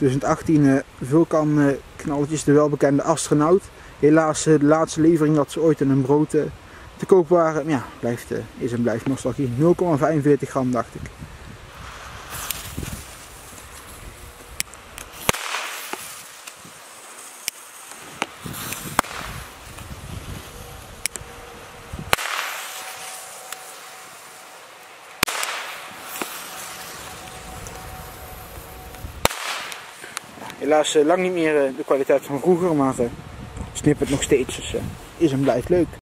2018 uh, Vulkan uh, knalletjes, de welbekende astronaut. Helaas uh, de laatste levering dat ze ooit in een brood uh, te koop waren. Ja, blijft, is en blijft nostalgie. 0,45 gram dacht ik. Helaas uh, lang niet meer uh, de kwaliteit van vroeger, maar uh, snip het nog steeds. Dus is en blijft leuk.